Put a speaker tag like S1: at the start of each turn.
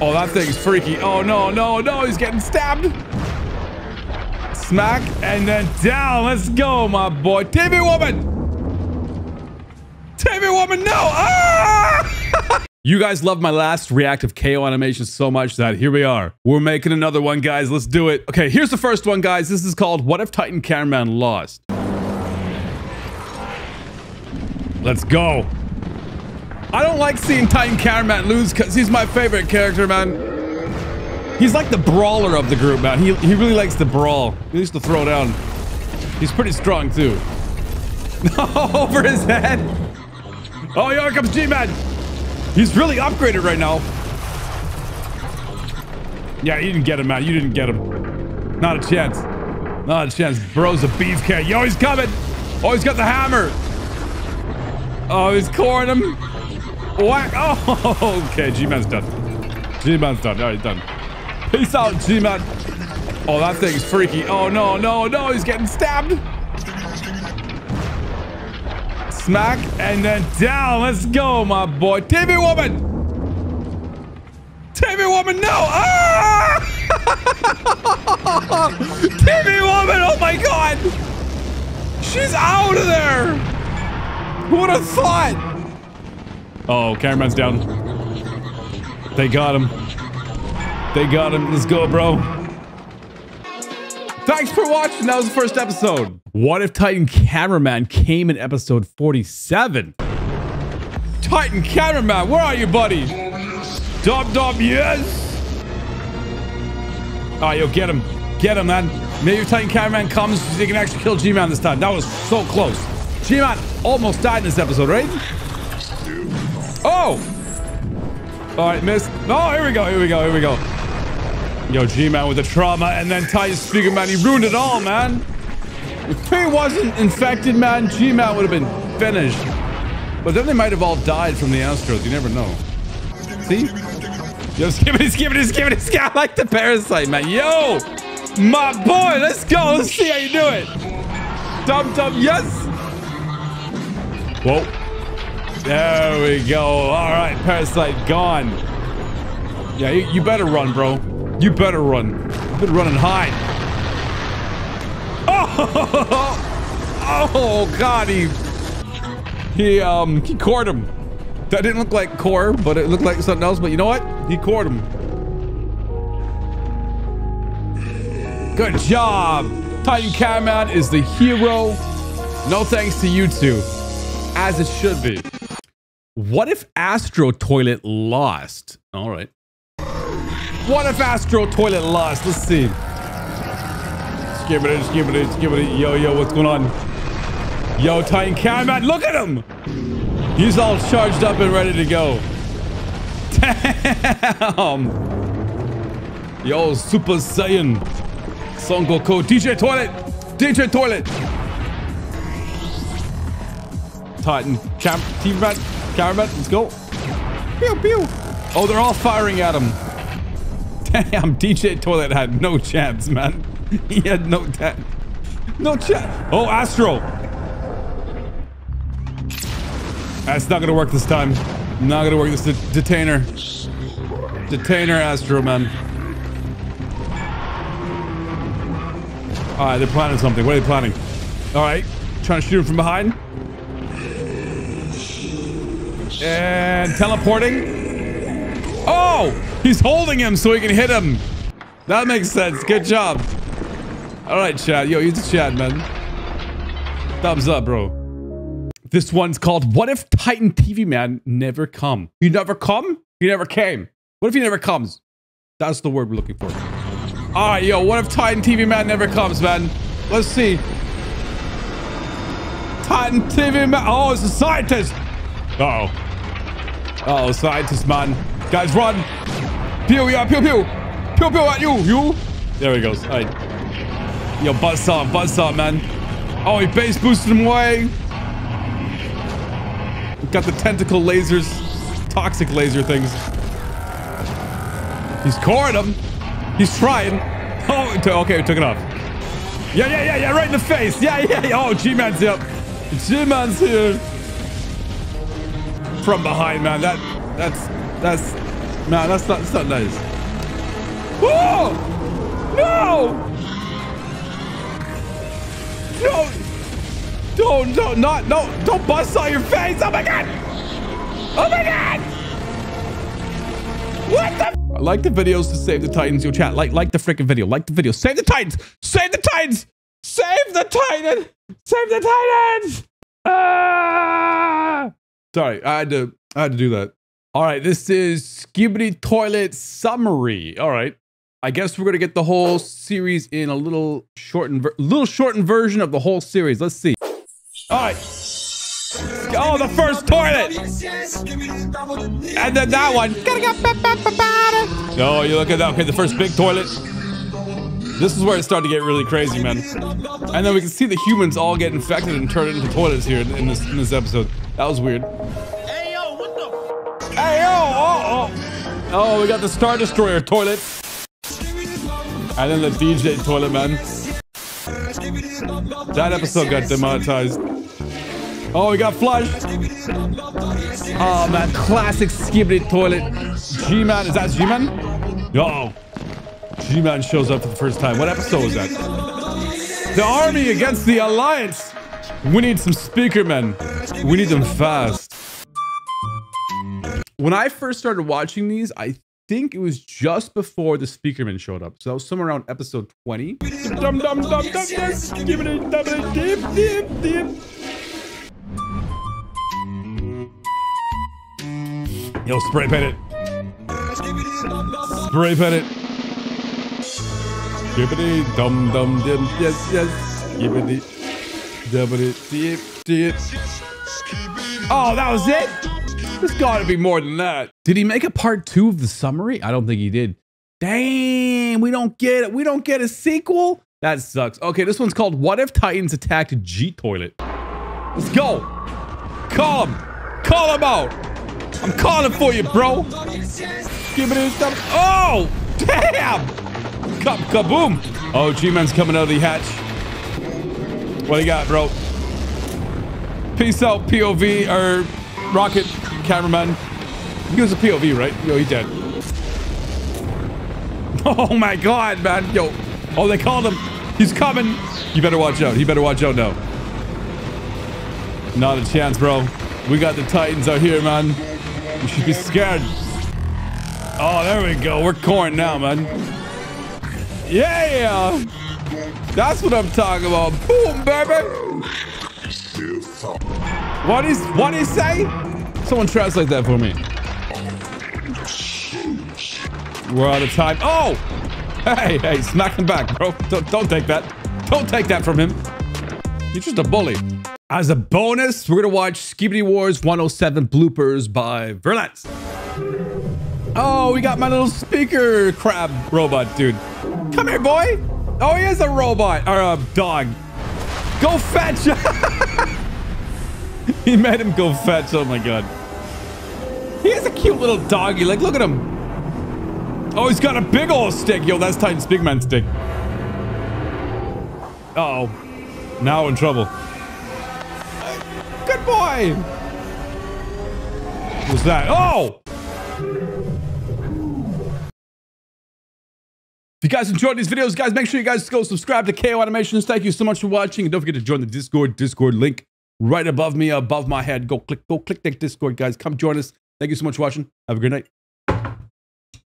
S1: Oh, that thing's freaky. Oh, no, no, no. He's getting stabbed. Smack and then down. Let's go, my boy. TV woman. TV woman, no. Ah! you guys loved my last reactive Cayo animation so much that here we are. We're making another one, guys. Let's do it. Okay, here's the first one, guys. This is called What If Titan Cameraman Lost? Let's go. I don't like seeing Titan Cameraman lose because he's my favorite character, man. He's like the brawler of the group, man. He, he really likes to brawl. He used to throw down. He's pretty strong, too. Over his head. Oh, here comes G-Man. He's really upgraded right now. Yeah, you didn't get him, man. You didn't get him. Not a chance. Not a chance. Bro's a beefcake. Yo, he's coming. Oh, he's got the hammer. Oh, he's coring him. Whack. Oh, okay. G-Man's done. G-Man's done. All right, done. Peace out, G-Man. Oh, that thing's freaky. Oh, no, no, no. He's getting stabbed. Smack and then down. Let's go, my boy. TV woman. TV woman, no. Ah! TV woman. Oh, my God. She's out of there. Who would have thought? Oh, cameraman's down. They got him. They got him. Let's go, bro. Thanks for watching. That was the first episode. What if Titan Cameraman came in episode 47? Titan Cameraman, where are you, buddy? Dub dub, yes. All right, yo, get him. Get him, man. Maybe if Titan Cameraman comes, they can actually kill G-Man this time. That was so close. G-Man almost died in this episode, right? Oh! All right, miss. Oh, here we go, here we go, here we go. Yo, G-Man with the trauma, and then Titan Speakerman, he ruined it all, man. If he wasn't infected, man, G-Man would have been finished. But then they might have all died from the Astros. You never know. See? Yo, skip it, skip it, skip it, skip it. I like the parasite, man. Yo! My boy, let's go. Let's see how you do it. Dum dum, yes. Whoa. There we go. All right, parasite gone. Yeah, you, you better run, bro. You better run. You've been running high. Oh, oh God, he he um he cored him. That didn't look like core, but it looked like something else. But you know what? He cored him. Good job. Titan Cameraman is the hero. No thanks to you two, as it should be. What if Astro Toilet lost? All right. What if Astro Toilet lost? Let's see. Skip it, skip it, skip it. Yo, yo, what's going on? Yo, Titan Cameraman, look at him! He's all charged up and ready to go. Damn! Yo, Super Saiyan. Son Goku. DJ Toilet! DJ Toilet! Titan. Cam Team Rat. Cameraman, let's go. Pew, pew. Oh, they're all firing at him. Damn, DJ Toilet had no chance, man. He had no chance. No chance. Oh, Astro. That's not gonna work this time. Not gonna work this de detainer. Detainer Astro, man. Alright, they're planning something. What are they planning? Alright. Trying to shoot him from behind. And teleporting. Oh! He's holding him so he can hit him. That makes sense. Good job. Alright, chat. Yo, use the chat, man. Thumbs up, bro. This one's called What If Titan TV Man Never Come? He never come? He never came. What if he never comes? That's the word we're looking for. Alright, yo, what if Titan TV Man never comes, man? Let's see. Titan TV Man. Oh, it's a scientist. Uh oh. Uh oh, scientist man. Guys, run. Pew, yeah, pew, pew. Pew, pew at you. You. There he goes. All right. Yo, buzzsaw, buzzsaw, man. Oh, he bass boosted him away. Got the tentacle lasers. Toxic laser things. He's coring him. He's trying. Oh, okay, we took it off. Yeah, yeah, yeah, yeah, right in the face. Yeah, yeah, yeah. Oh, G-Man's up. G-Man's here. From behind, man. That, that's, that's, Man, that's not, that's not nice. Oh! No! No! Don't, don't, not, no, don't bust all your face! Oh my god! Oh my god! What the? I like the videos to save the Titans. Yo, chat, like, like the freaking video. Like the video. Save the Titans! Save the Titans! Save the Titan! Save the Titans! Ah! Sorry, I had to, I had to do that. All right, this is Skibidi Toilet Summary. All right. I guess we're gonna get the whole series in a little shortened, little shortened version of the whole series. Let's see. All right. Oh, the first toilet, and then that one. Oh, you look at that. Okay, the first big toilet. This is where it started to get really crazy, man. And then we can see the humans all get infected and turn into toilets here in this in this episode. That was weird. Hey yo, what the? Hey yo! Oh, oh, oh, we got the Star Destroyer toilet. And then the DJ Toilet Man. That episode got demonetized. Oh, we got flushed. Oh, man. Classic Skibidi Toilet. G-Man. Is that G-Man? Oh. G-Man shows up for the first time. What episode was that? The army against the alliance. We need some speaker men. We need them fast. When I first started watching these, I think it was just before the speakerman showed up. So that was somewhere around episode 20. Dum, dum, dum, yes. Give it a, dum, dip, dip, dip. Yo, spray paint it. Spray paint it. Gibbity dum dum dim. Yes, yes. Gibbity. Dubbity dip dip. Oh, that was it? There's got to be more than that. Did he make a part two of the summary? I don't think he did. Damn, we don't get it. We don't get a sequel? That sucks. Okay, this one's called What If Titans Attacked G Toilet? Let's go. Call him. Call him out. I'm calling for you, bro. Give me this Oh, damn. Ka kaboom. Oh, G-Man's coming out of the hatch. What do you got, bro? Peace out, POV, or rocket cameraman. He was a POV, right? Yo, he dead. Oh my god, man. Yo. Oh, they called him. He's coming. You better watch out. He better watch out now. Not a chance, bro. We got the Titans out here, man. You should be scared. Oh, there we go. We're corn now, man. Yeah! That's what I'm talking about. Boom, baby! What is what is say? Someone translate that for me. We're out of time. Oh! Hey, hey, smack him back, bro. Don't, don't take that. Don't take that from him. You're just a bully. As a bonus, we're gonna watch Skibidi Wars 107 bloopers by Virlance. Oh, we got my little speaker crab robot, dude. Come here, boy. Oh, he is a robot or a dog. Go fetch. he made him go fetch. Oh my god. He has a cute little doggy. Like, look at him. Oh, he's got a big old stick. Yo, that's Titan's big man stick. Uh oh Now in trouble. Good boy. What's that? Oh! If you guys enjoyed these videos, guys, make sure you guys go subscribe to Cayo Animations. Thank you so much for watching. And don't forget to join the Discord. Discord link right above me, above my head. Go click, go click that Discord, guys. Come join us. Thank you so much for watching. Have a good night.